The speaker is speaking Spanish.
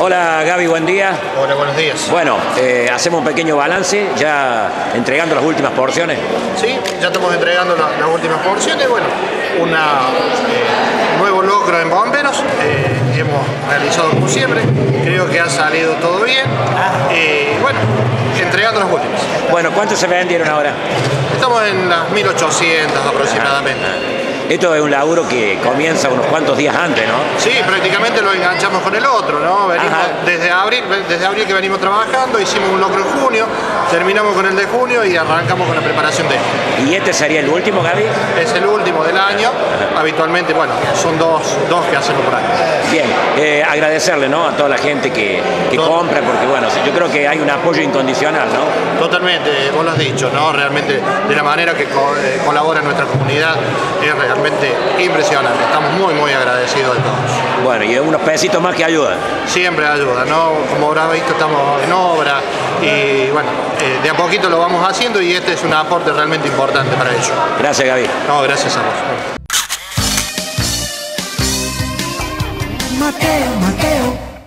Hola Gaby, buen día. Hola, buenos días. Bueno, eh, hacemos un pequeño balance, ya entregando las últimas porciones. Sí, ya estamos entregando la- las últimas porciones. Bueno, un nuevo logro en bomberos. eh, hemos realizado como siempre. Creo que ha salido todo bien. Y bueno, entregando las últimas. Bueno, ¿cuántos se vendieron ahora? Estamos en las 1800 aproximadamente. Esto es un laburo que comienza unos cuantos días antes, ¿no? Sí, prácticamente lo enganchamos con el otro, ¿no? Venimos Ajá. desde abril, desde abril que venimos trabajando, hicimos un logro en junio, terminamos con el de junio y arrancamos con la preparación de este. ¿Y este sería el último, Gaby? Es el último del año. Habitualmente, bueno, son dos, dos que hacemos por año. Bien, eh, agradecerle ¿no? a toda la gente que, compra, porque bueno, yo creo que hay un apoyo incondicional, ¿no? Totalmente, vos lo has dicho, ¿no? Realmente de la manera que co- eh, colabora nuestra comunidad es realmente impresionante. Estamos muy, muy agradecidos de todos. Bueno, y unos pesitos más que ayudan. Siempre ayuda, ¿no? Como habrás visto, estamos en obra y bueno, eh, de a poquito lo vamos haciendo y este es un aporte realmente importante para ellos. Gracias, Gaby. No, gracias a vos. Mateo, Mateo,